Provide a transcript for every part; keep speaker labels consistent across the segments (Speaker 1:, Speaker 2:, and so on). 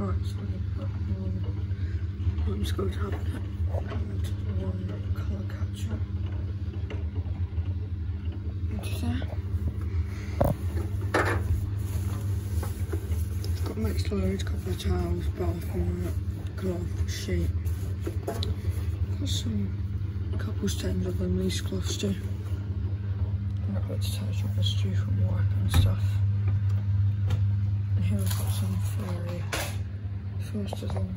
Speaker 1: Alright, I'm just going to have one colour catcher. I've got mixed loads, couple of towels, bathroom mat, glove, sheet. Got some couple stains of them these gloves too. And I've got to touch up residue from work and stuff. And here I've got some fairy first is a little.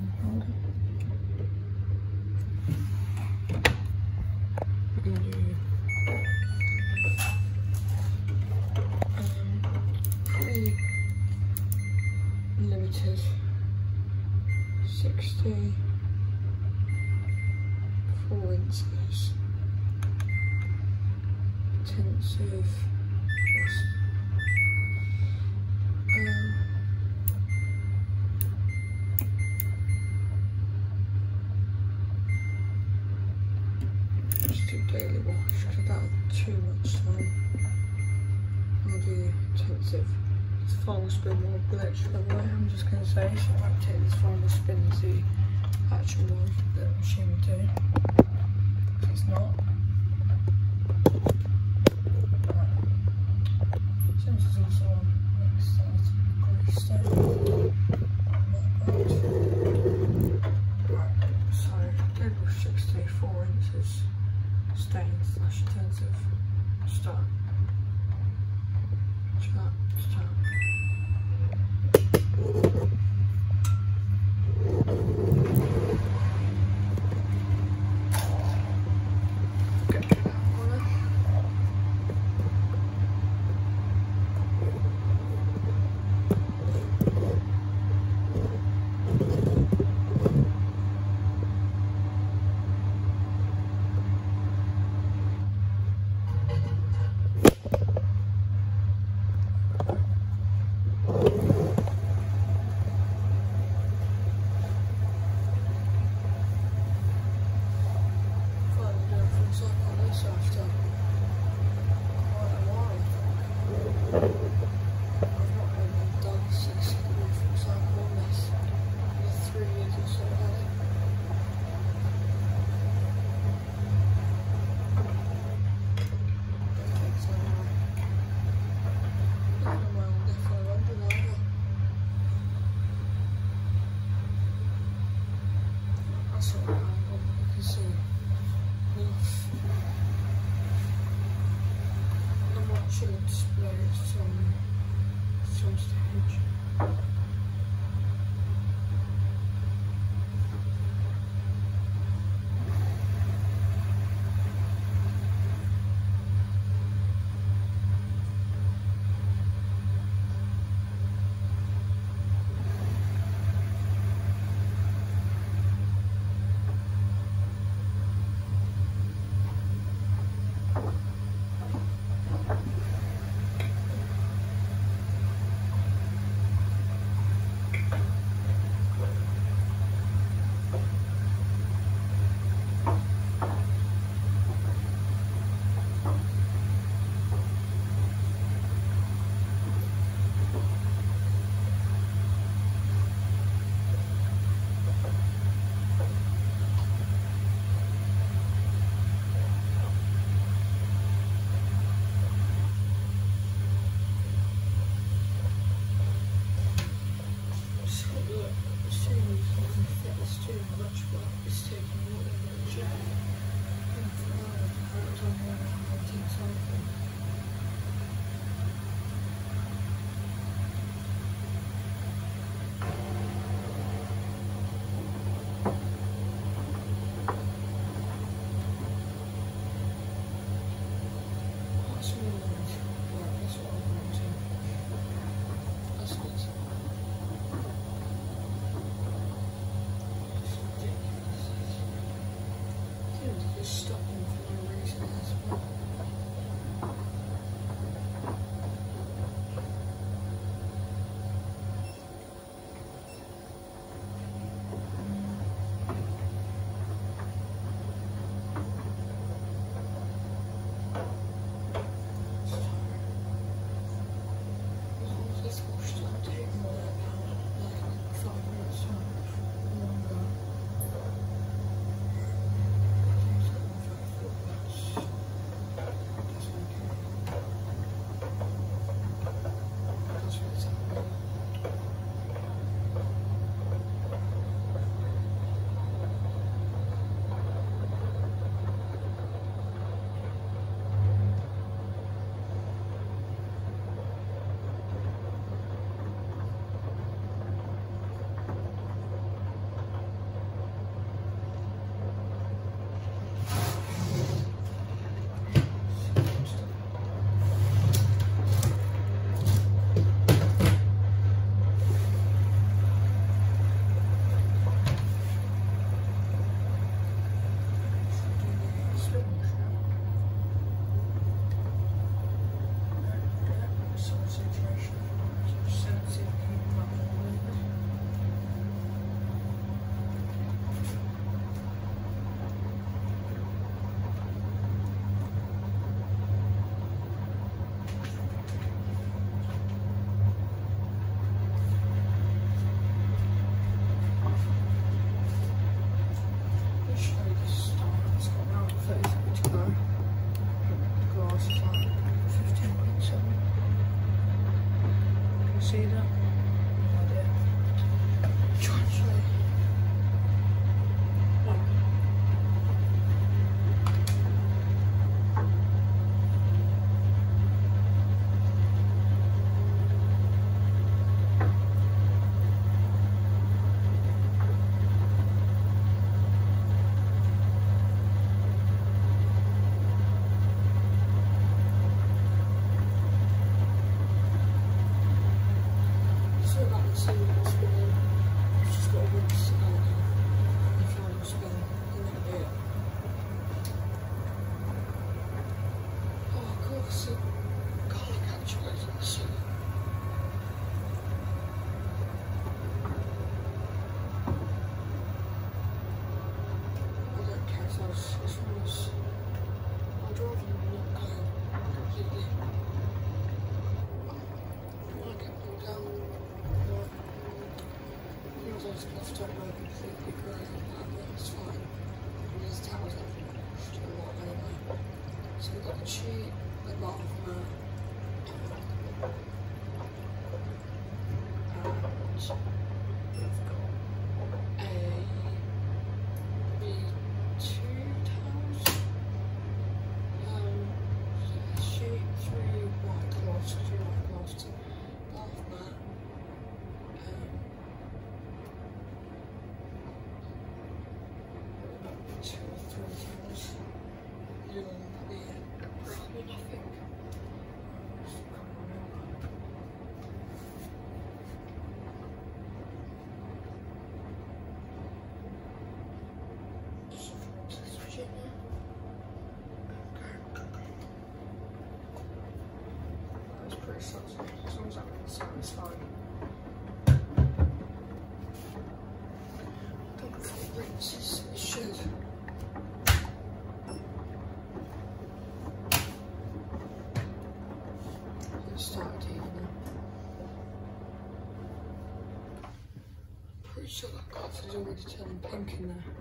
Speaker 1: Sure. that cottage. I'm going to turn pink in there.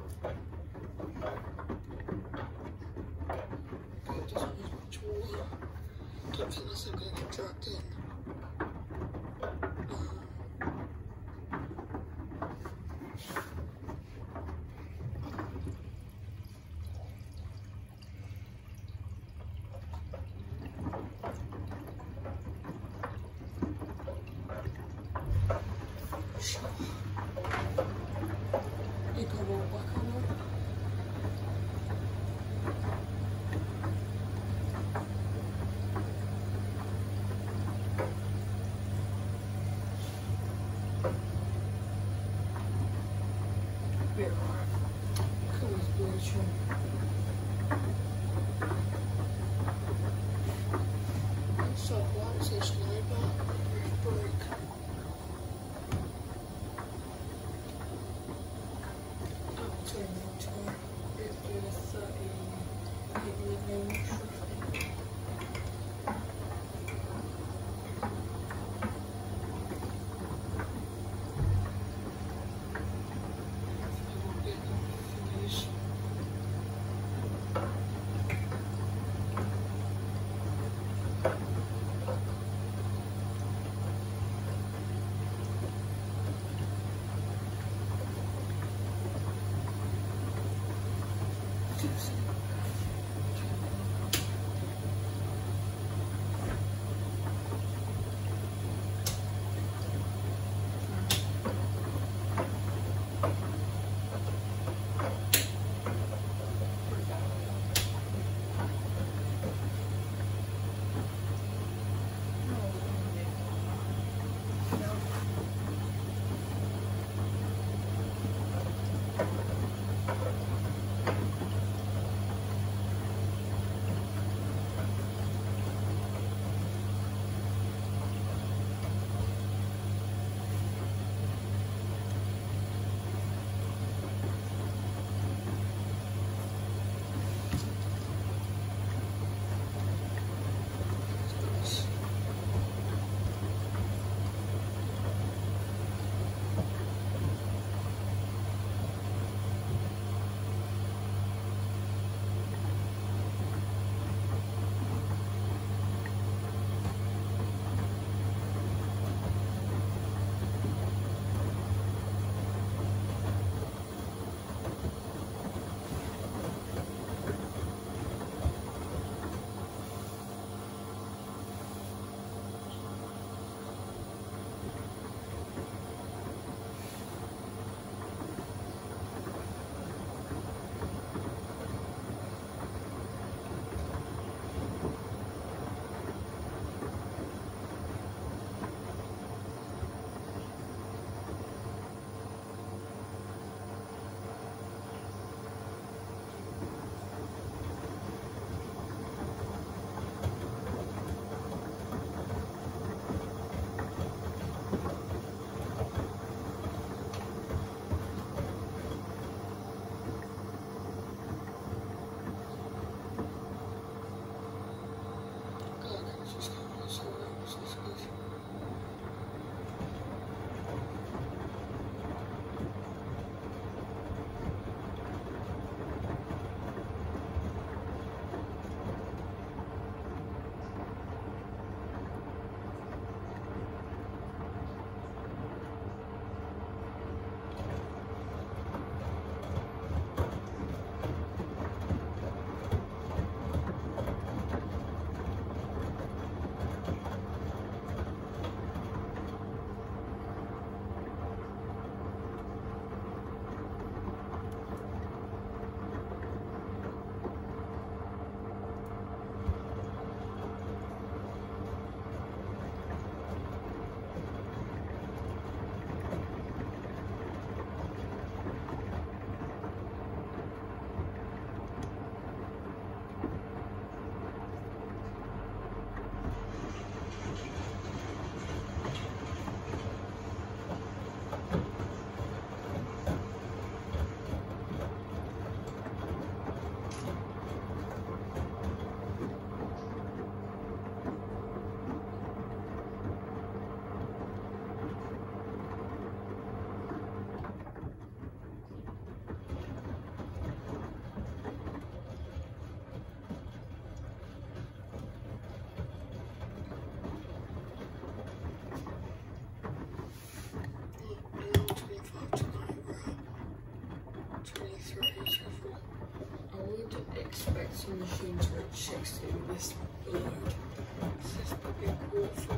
Speaker 1: Thank you.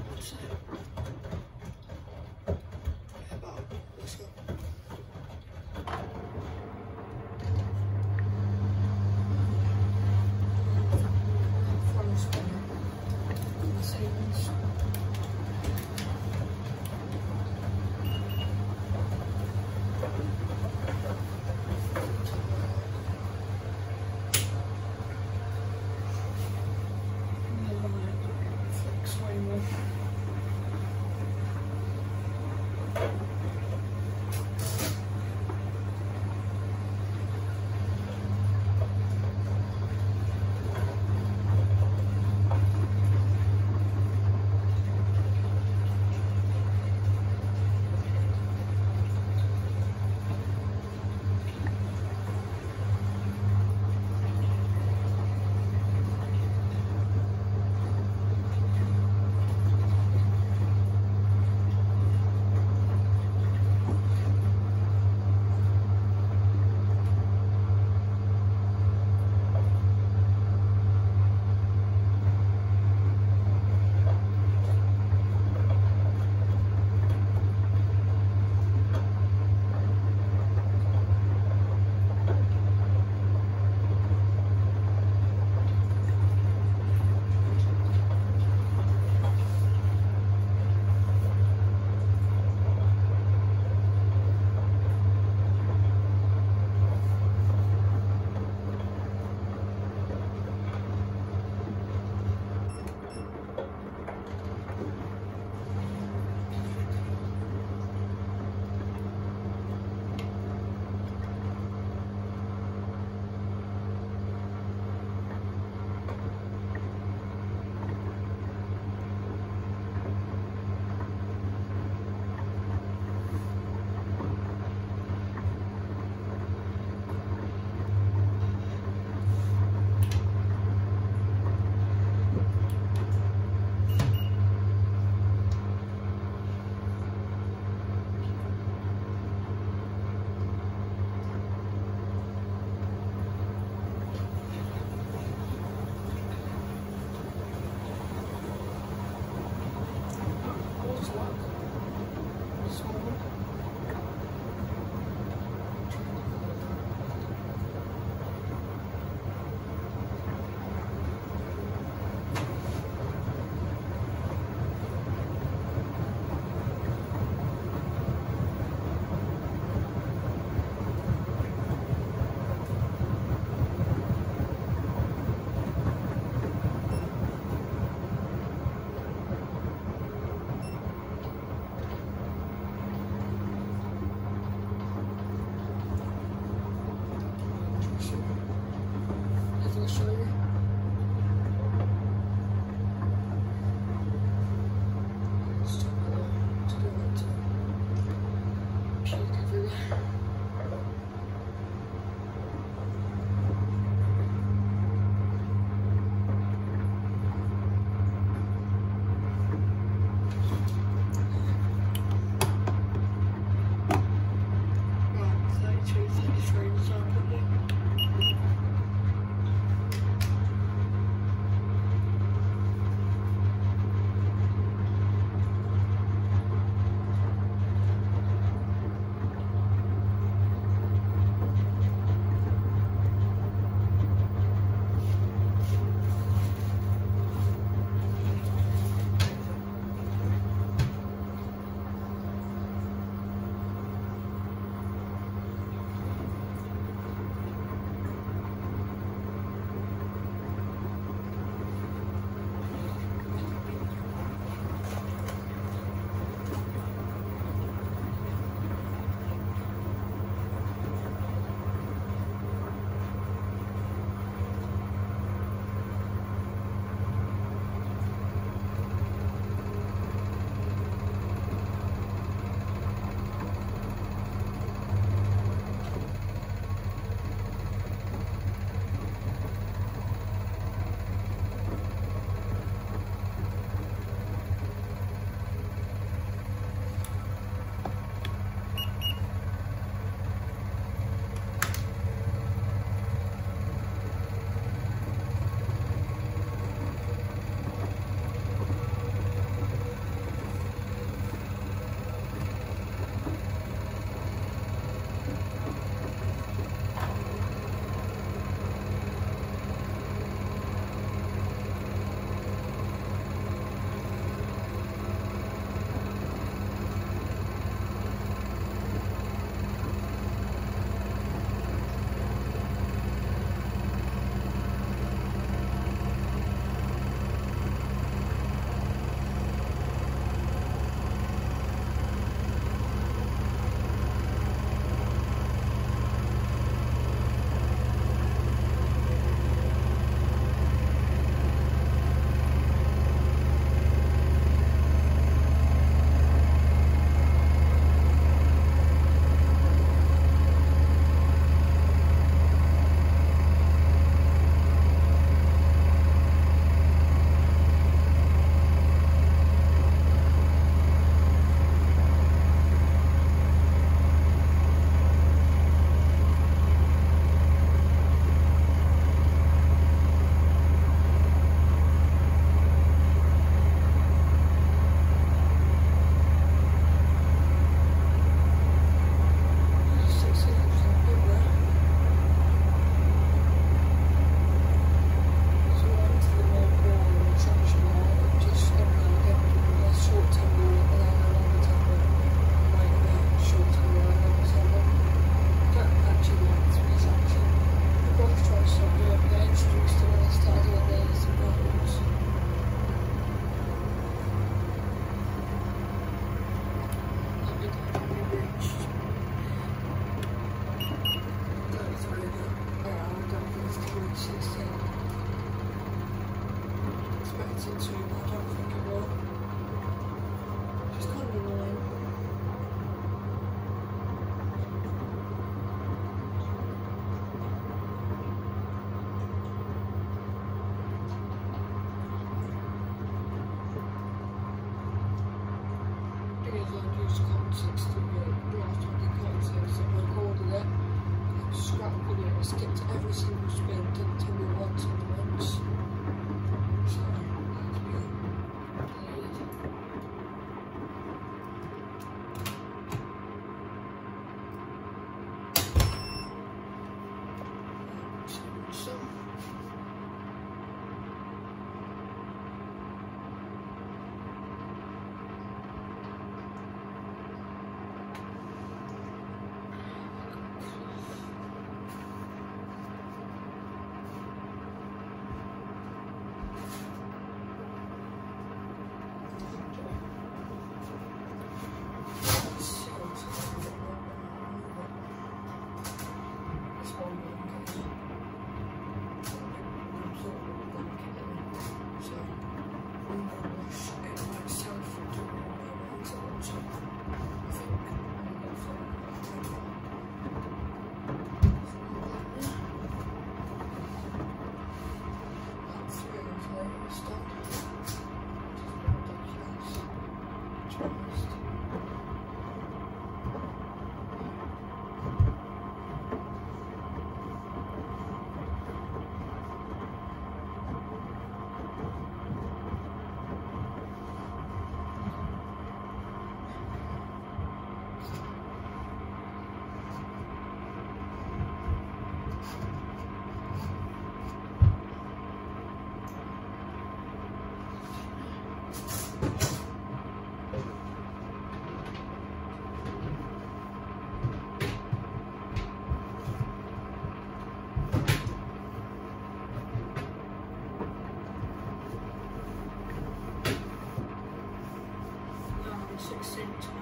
Speaker 1: Um,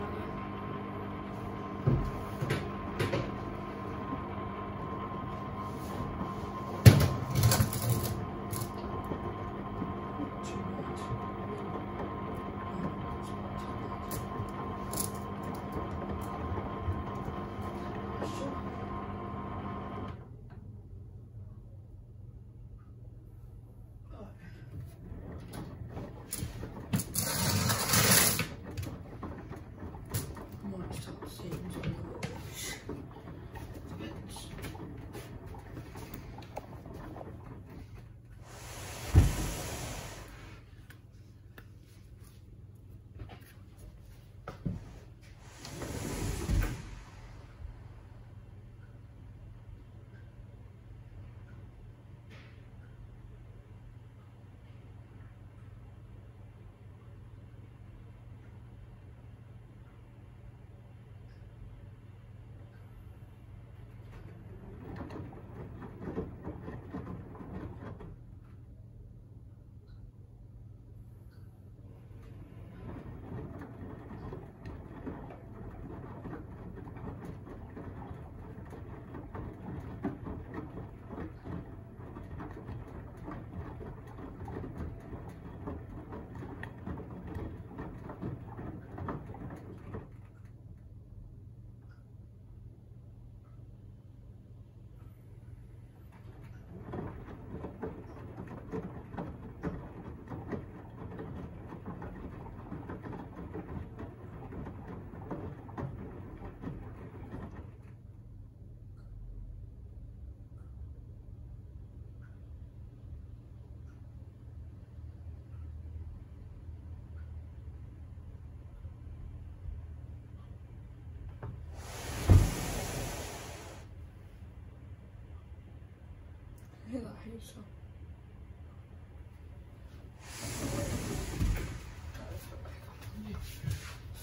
Speaker 1: that hater.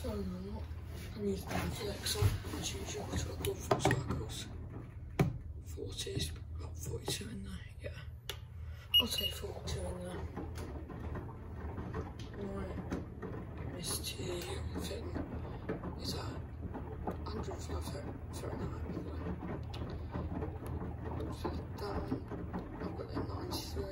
Speaker 1: So now, I'm using the flexor as usual, so I've done four circles. 40 is about 42 in there, yeah. I'll say 42 in there. Right, Misty thing is at 105 Fahrenheit. So down,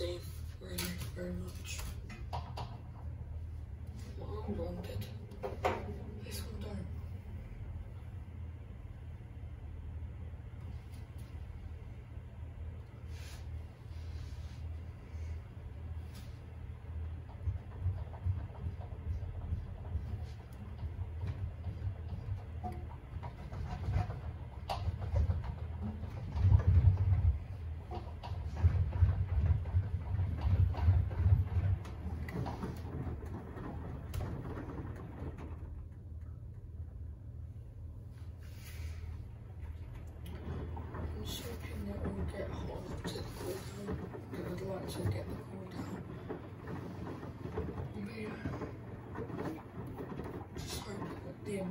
Speaker 1: stay very much.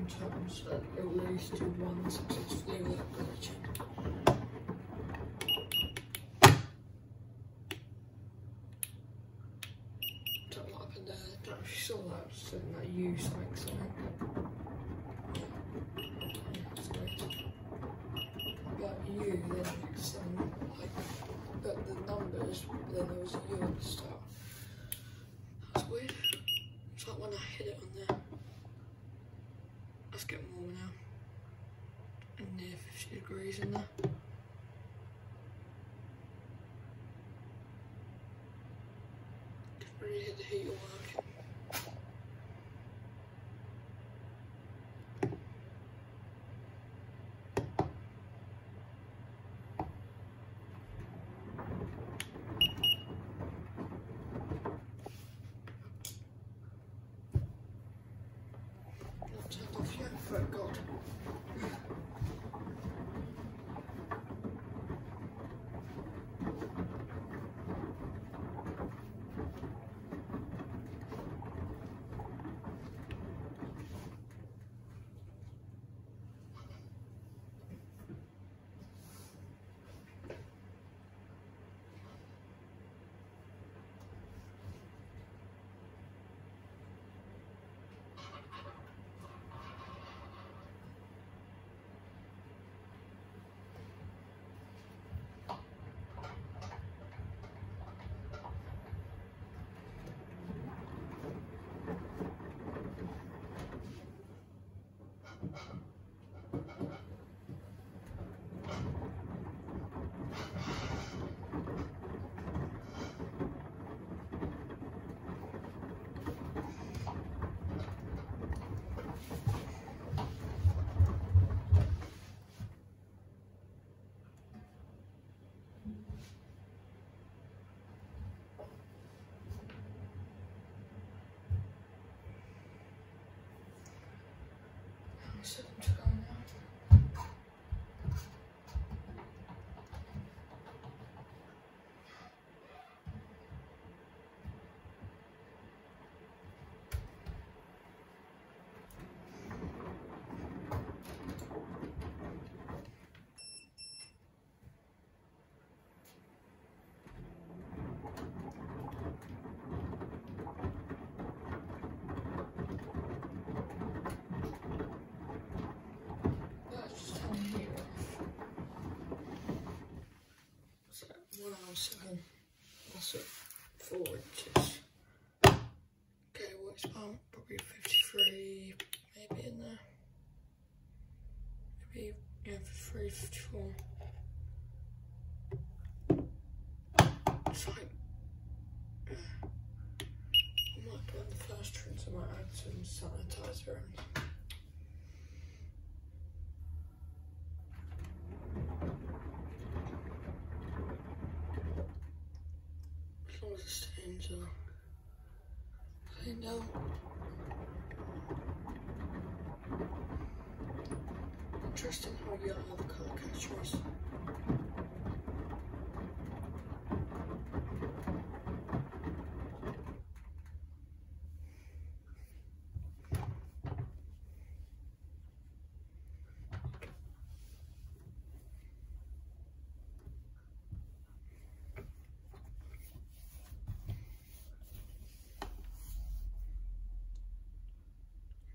Speaker 1: Interns that at least do one successfully glitching. Don't happened there. Don't you that. I that you something something. But you then time, like, but the numbers, then there was the start. That's weird. It's like when I hit it on there. Let's get warmer now. And near 50 degrees seven. That's at four inches. Okay, what's pump? Probably 53, maybe in there. Maybe, yeah, 53, 54. It's like, yeah. I might put on the first rinse, I might add some sanitizer in. As long as are cleaned out. Interesting how yellow all the catcher is.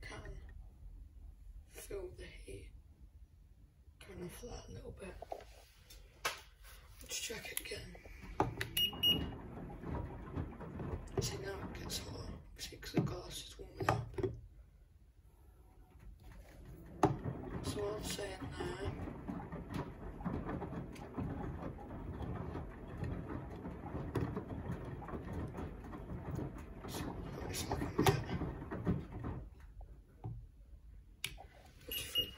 Speaker 1: Can feel the heat kind of flat a little bit. Let's check it again. See now it gets hotter. See, because the glass is warming up. I'm saying there. So, nice looking bit. 53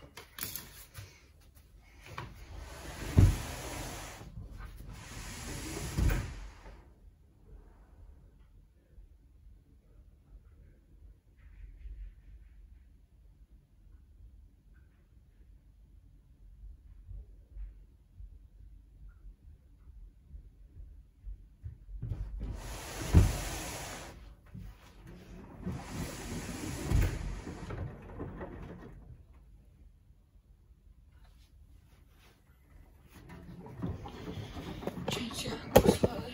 Speaker 1: Right, looks like it's not too bad. go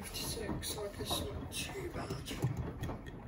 Speaker 1: up to 800 then slow like a bit. Slowly, not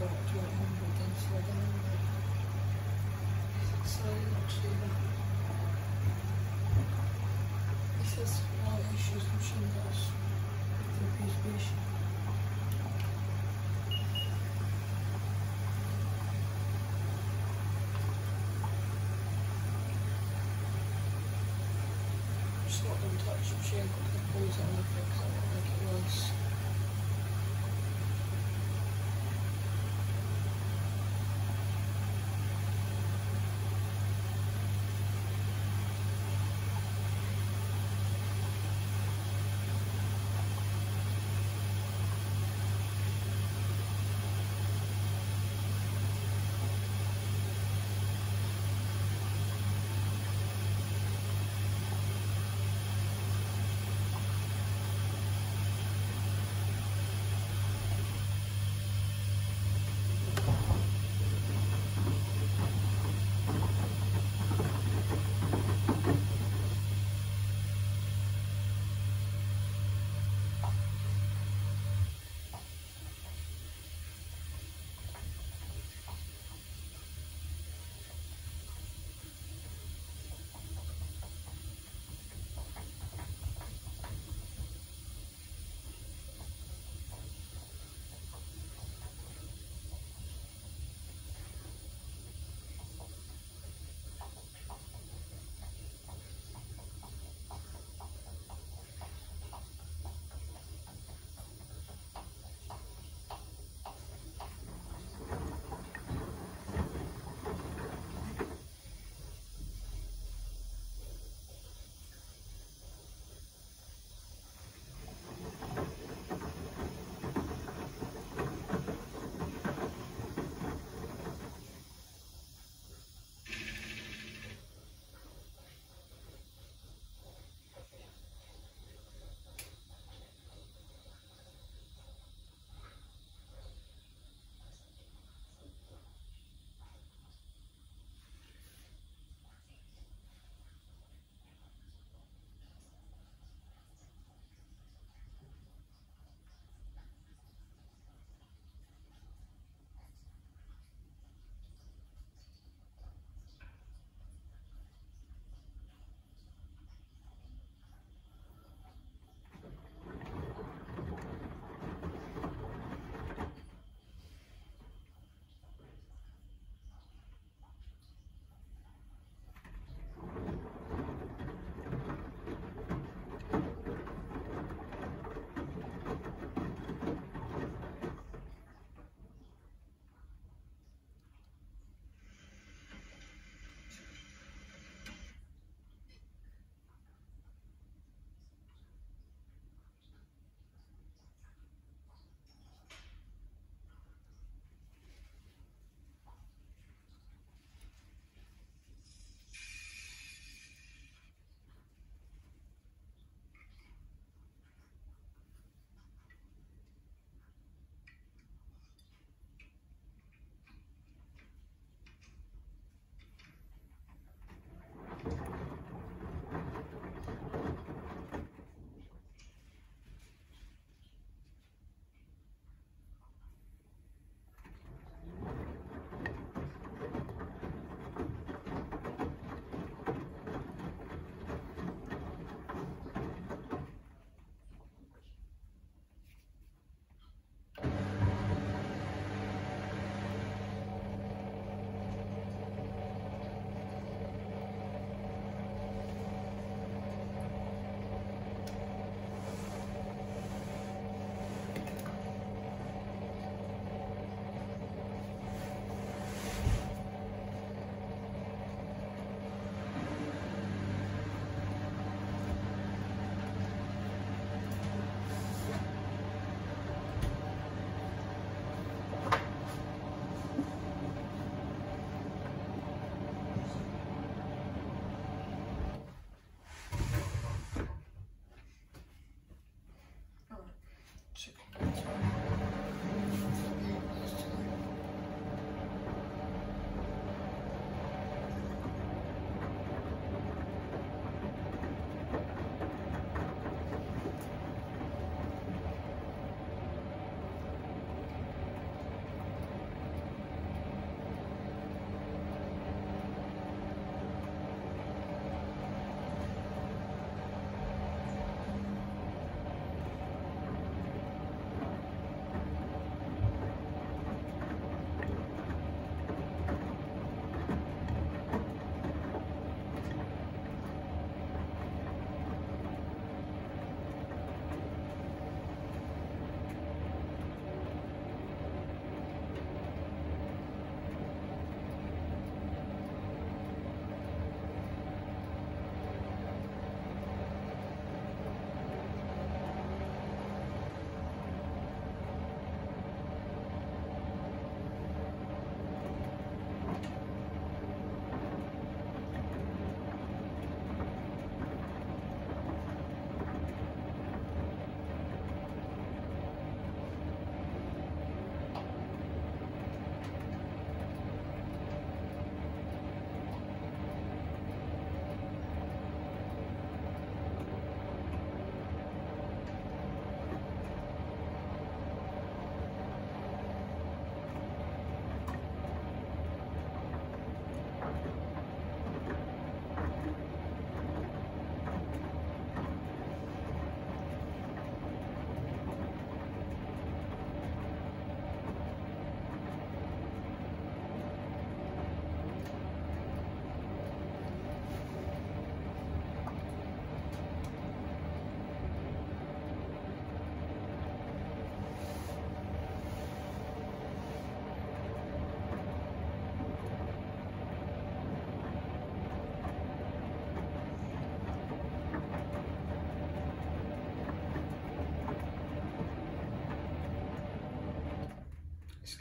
Speaker 1: Just not going to touch the machine, got the balls on the fix, I won't make it worse.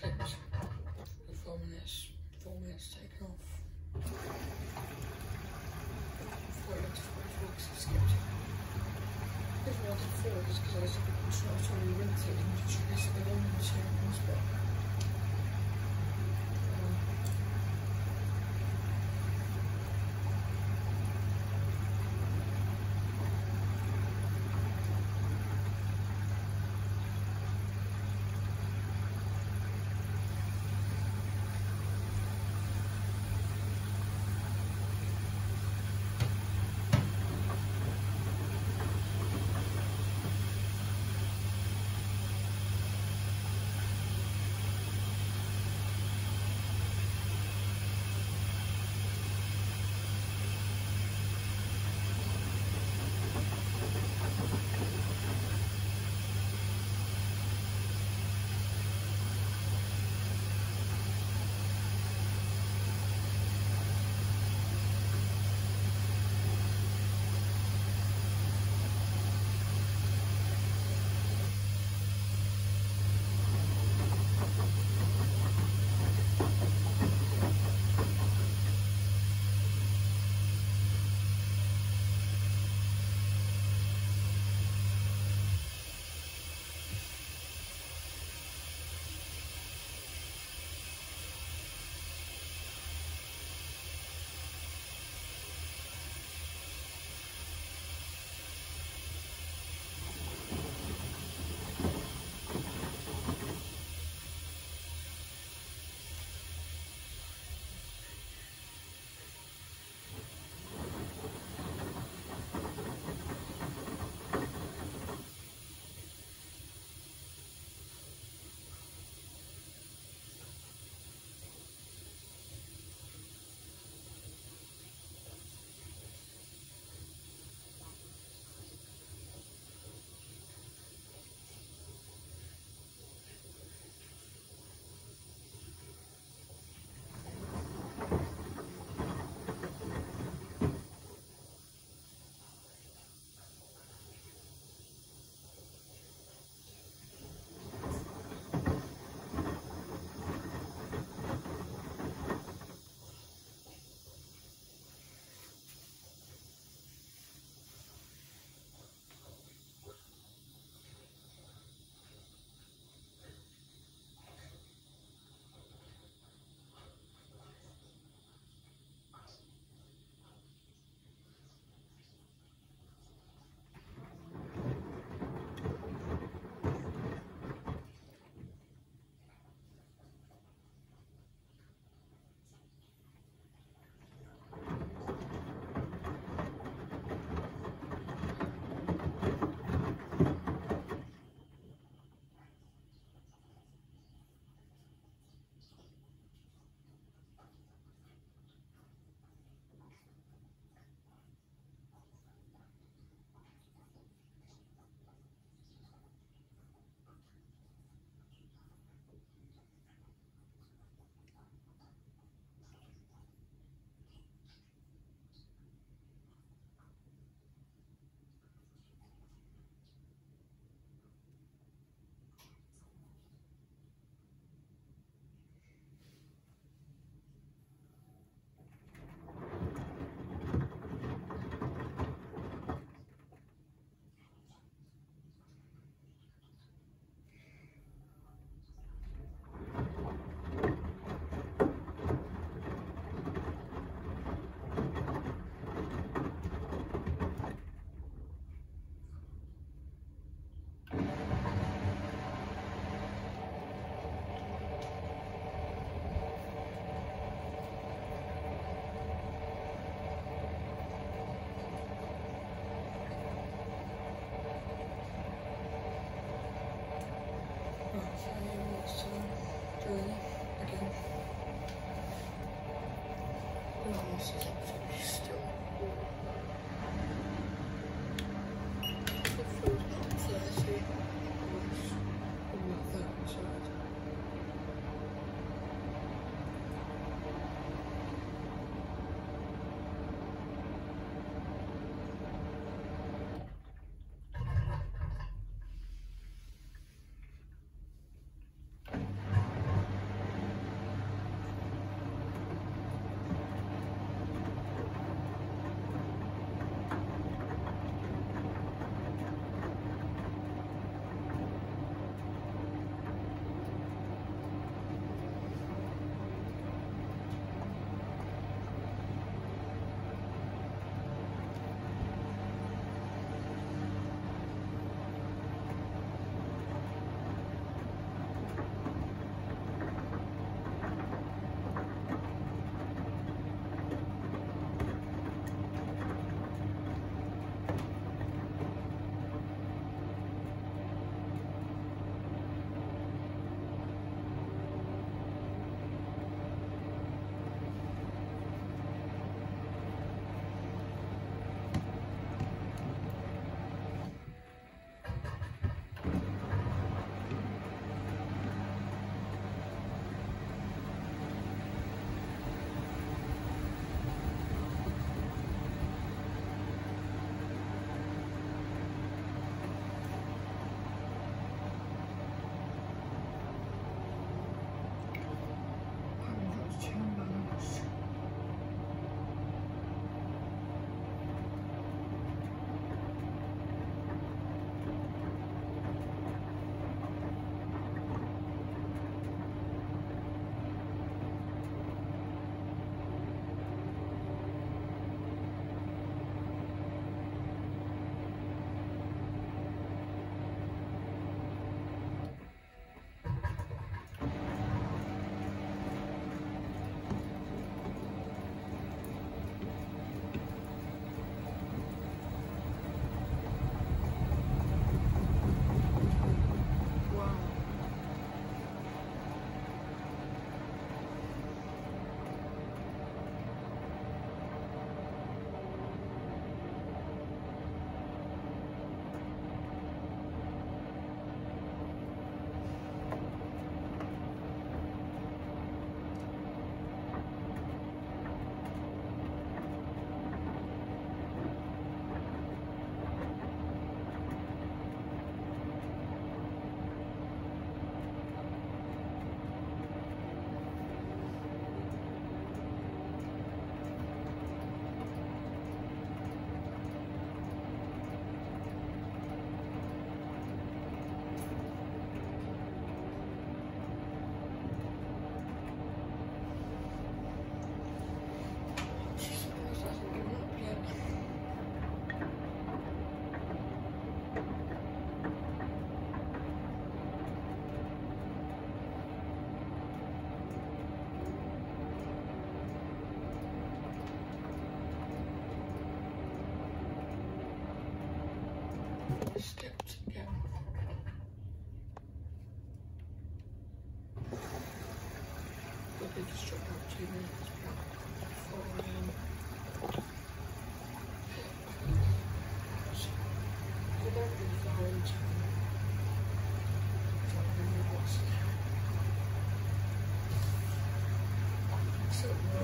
Speaker 1: The four minutes, four minutes taken off. Four minutes, 44 because I skipped. The reason why I did four because I was trying to rerinse it and just one and two in one spot.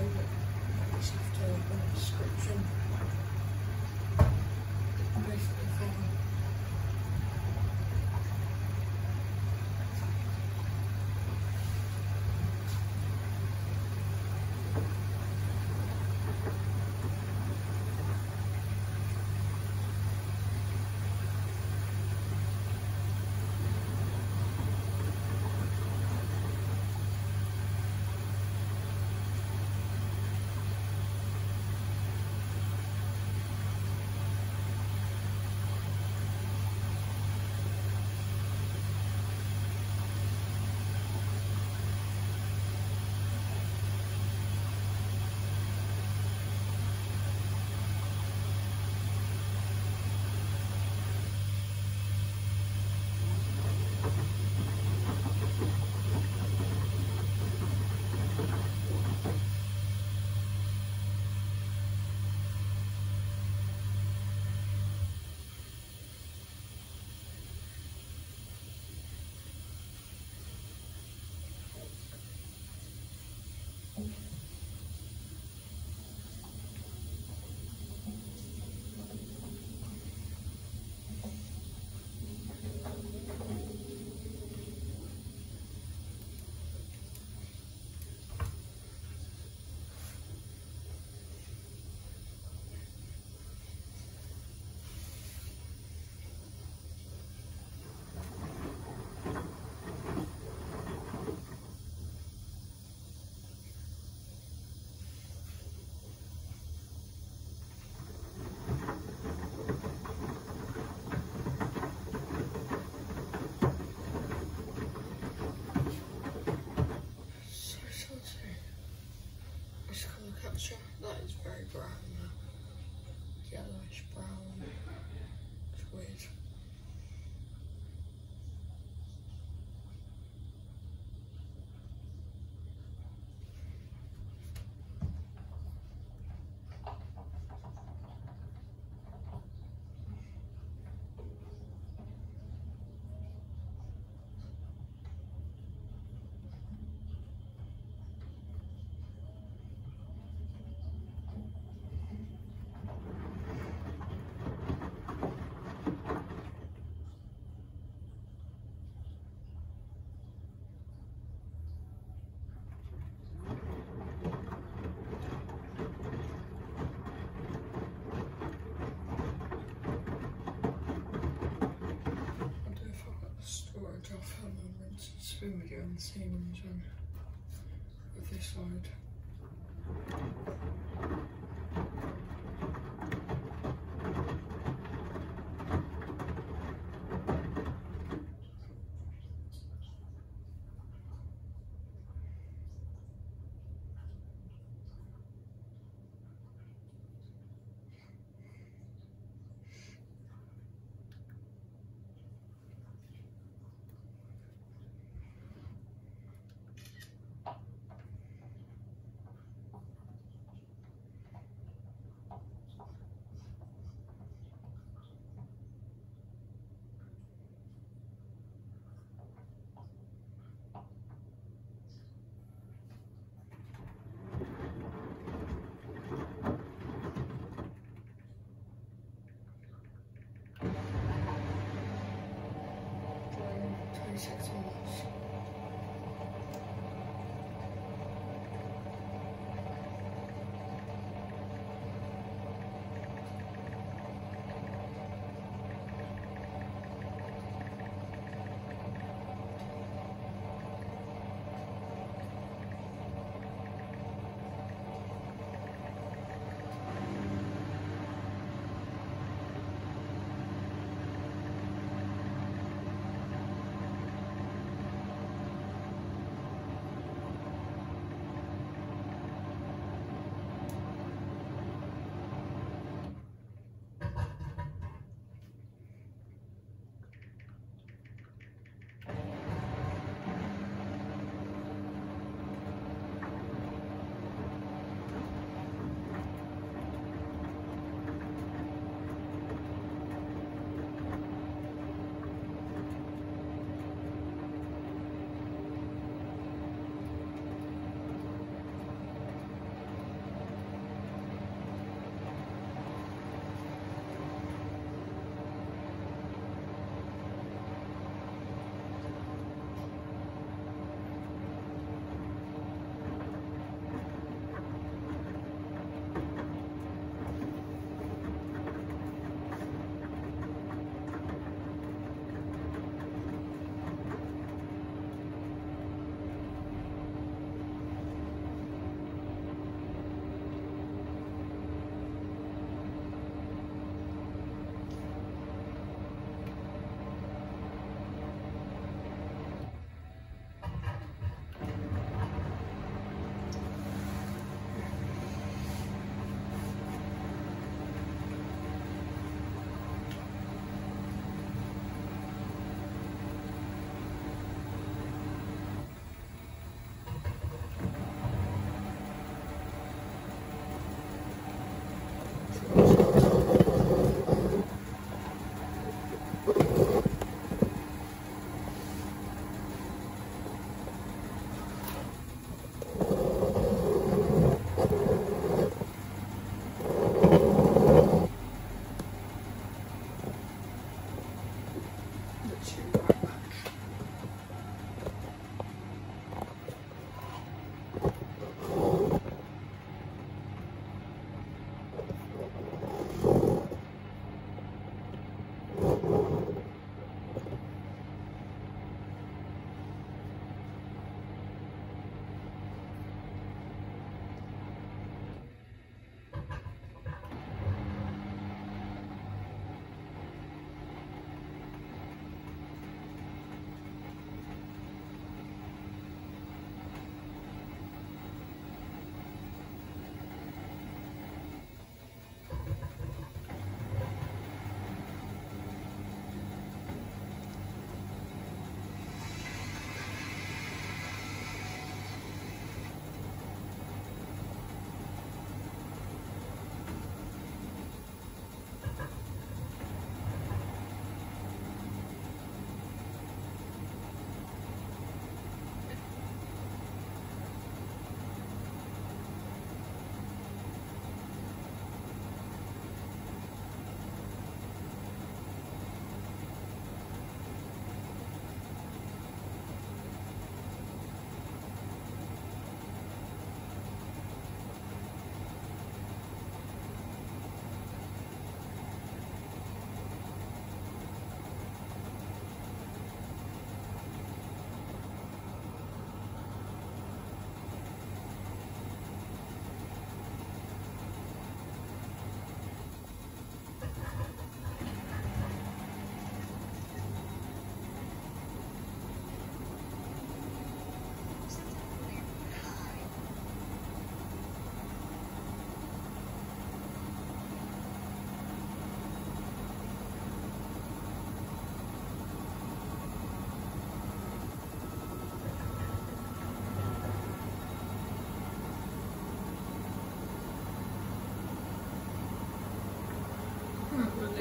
Speaker 1: Just have to open the description. There we go, the same engine with this side.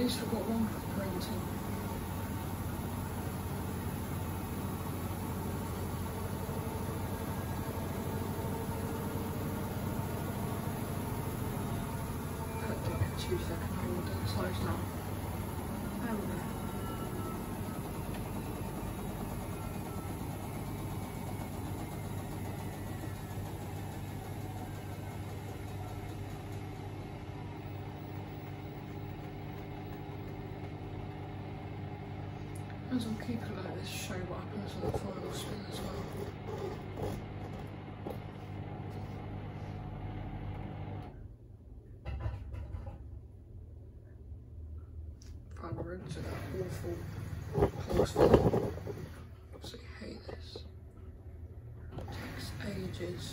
Speaker 1: Least we've got one printing. Cut the two second hold that size now. There we go. As well keep it like this, show what happens on the final spin as well. Final of that awful fit. Absolutely hate this. takes ages.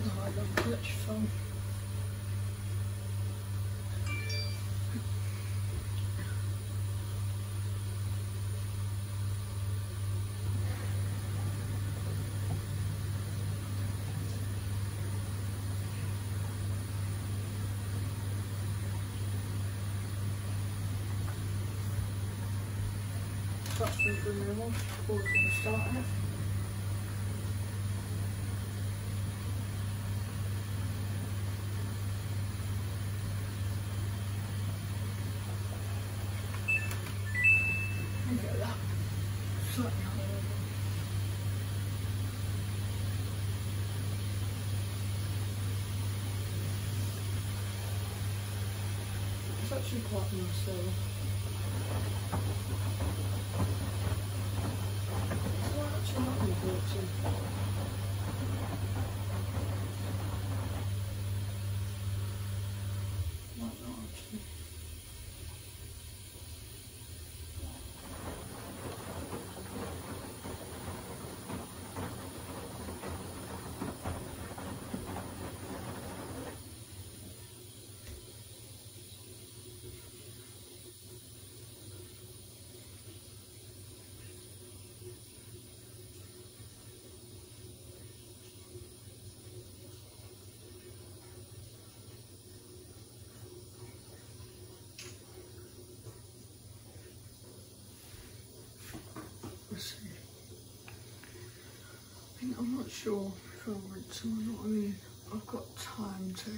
Speaker 1: Collect your phone. That's the removal, or the starter. Look at that. Slightly higher. It's actually quite nice though. Well, actually not important. Might not actually. Let's see. I'm not sure if I want to or not. I mean, I've got time to.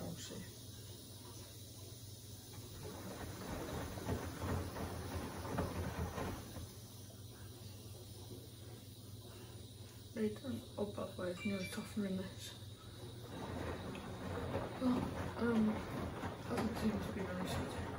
Speaker 1: I'll see. They don't. Oh, by the way, there's no tougher this. But, um, doesn't seem to be very sweet.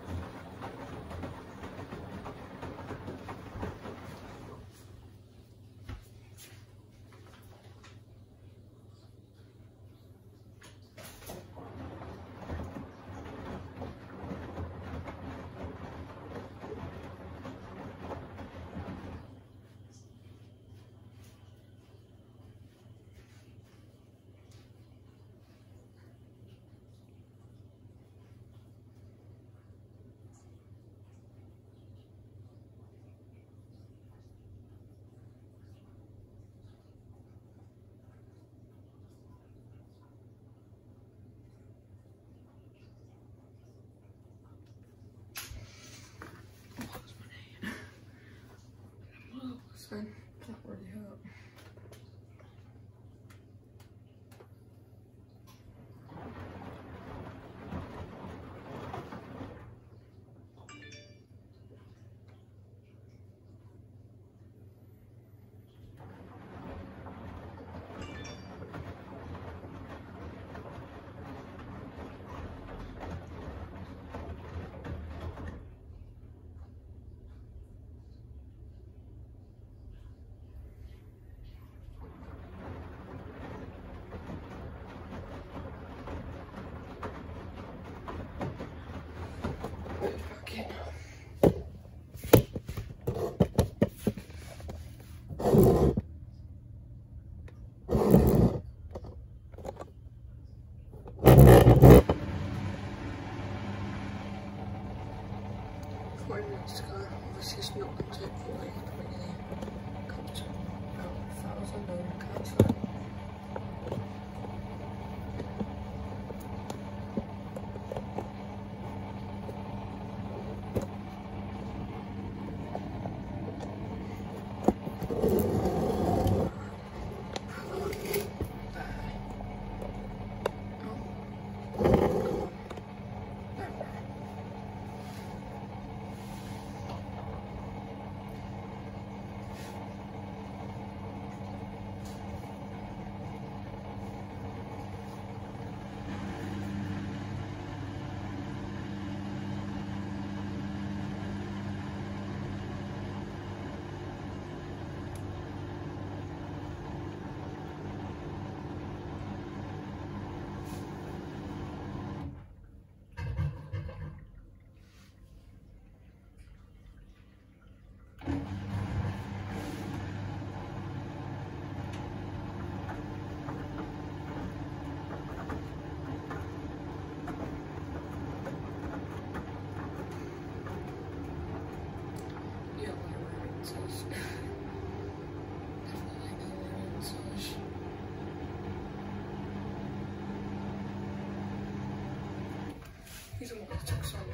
Speaker 1: So can't really hurt.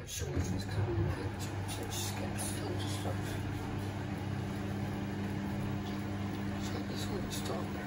Speaker 1: We were pictures, so it skips tons of stuff. So this one's done.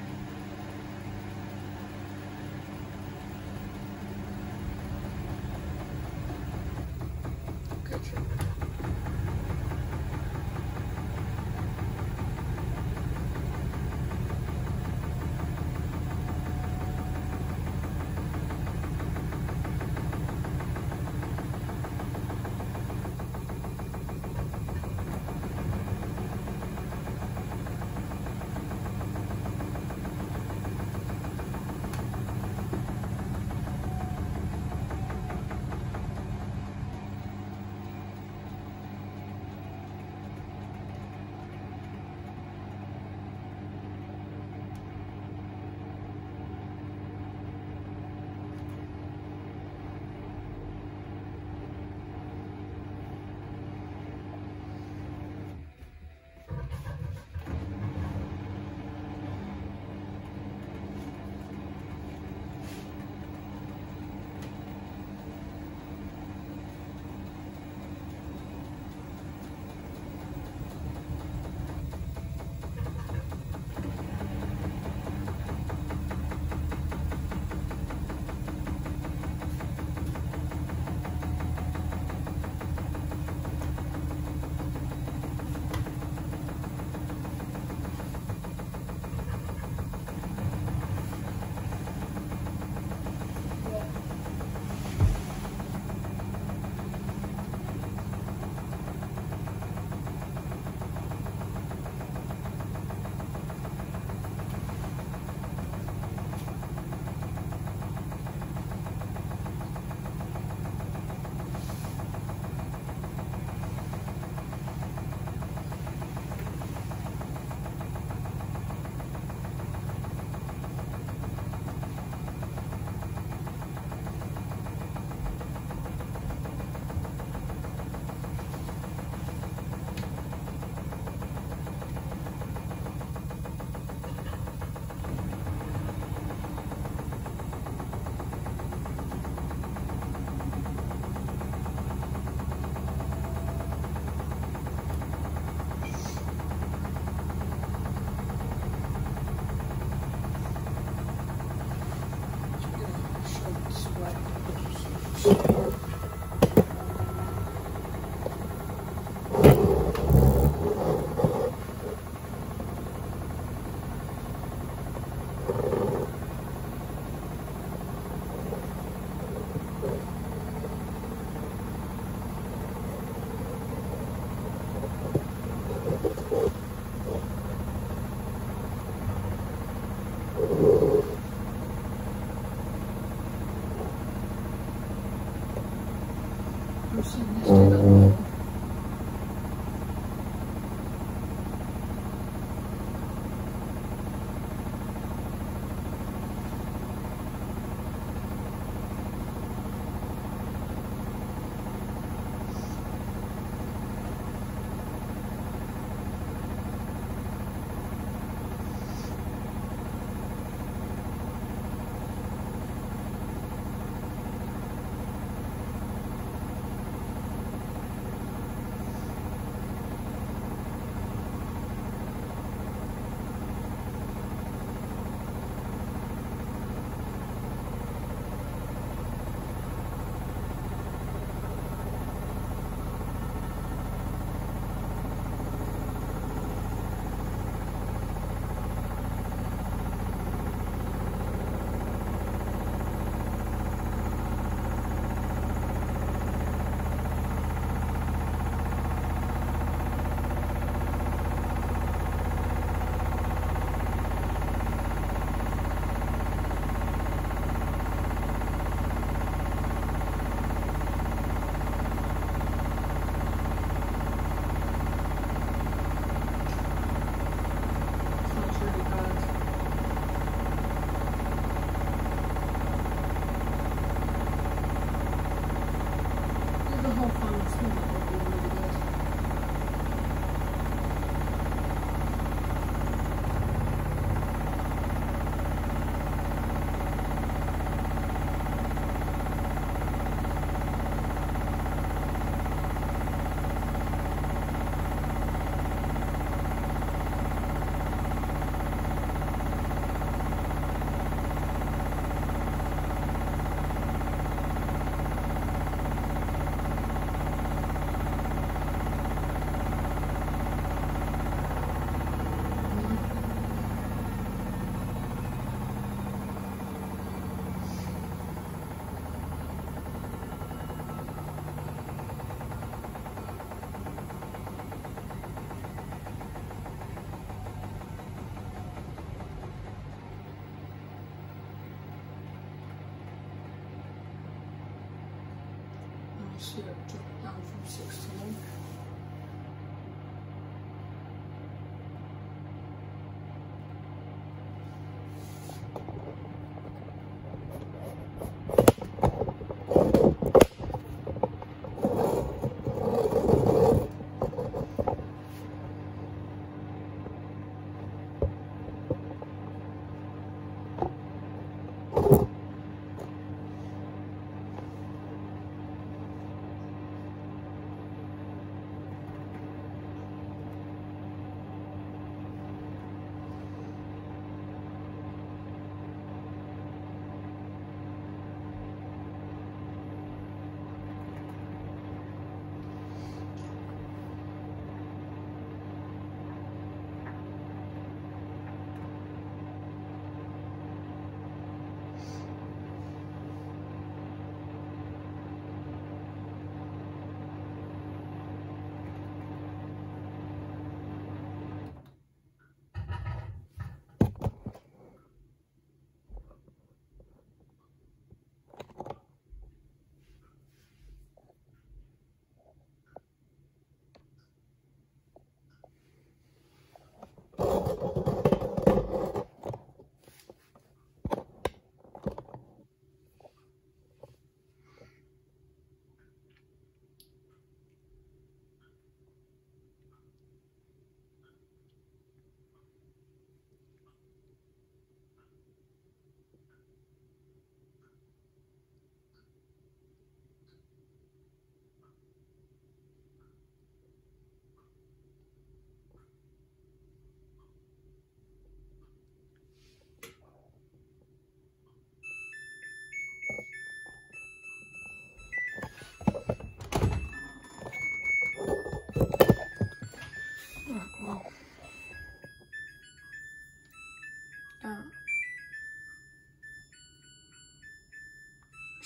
Speaker 1: 不是，那是这。嗯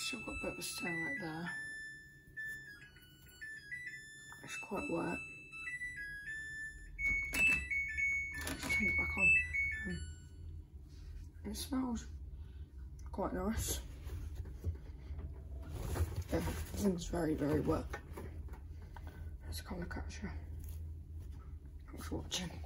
Speaker 1: Still got a bit of a stain right there. It's quite wet. Let's take it back on. Um, it smells quite nice. Yeah, it's very, very wet. It's a colour catcher. Thanks for watching.